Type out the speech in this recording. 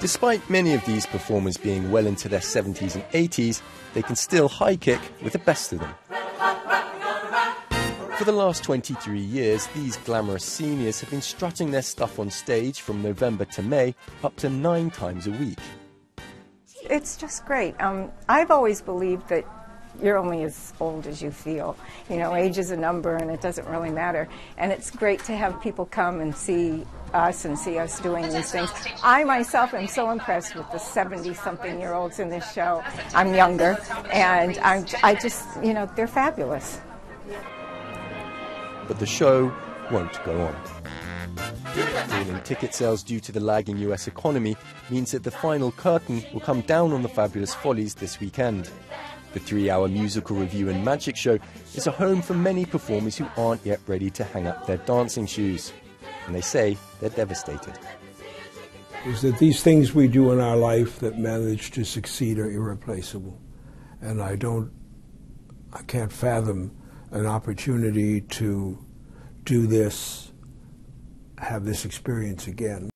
Despite many of these performers being well into their 70s and 80s, they can still high kick with the best of them. For the last 23 years, these glamorous seniors have been strutting their stuff on stage from November to May up to nine times a week. It's just great. Um, I've always believed that you're only as old as you feel. You know, age is a number and it doesn't really matter. And it's great to have people come and see us and see us doing these things. I myself am so impressed with the 70 something year olds in this show. I'm younger and I'm, I just, you know, they're fabulous but the show won't go on. Falling ticket sales due to the lagging US economy means that the final curtain will come down on the Fabulous Follies this weekend. The three hour musical revue and magic show is a home for many performers who aren't yet ready to hang up their dancing shoes. And they say they're devastated. Is that these things we do in our life that manage to succeed are irreplaceable. And I don't, I can't fathom an opportunity to do this, have this experience again.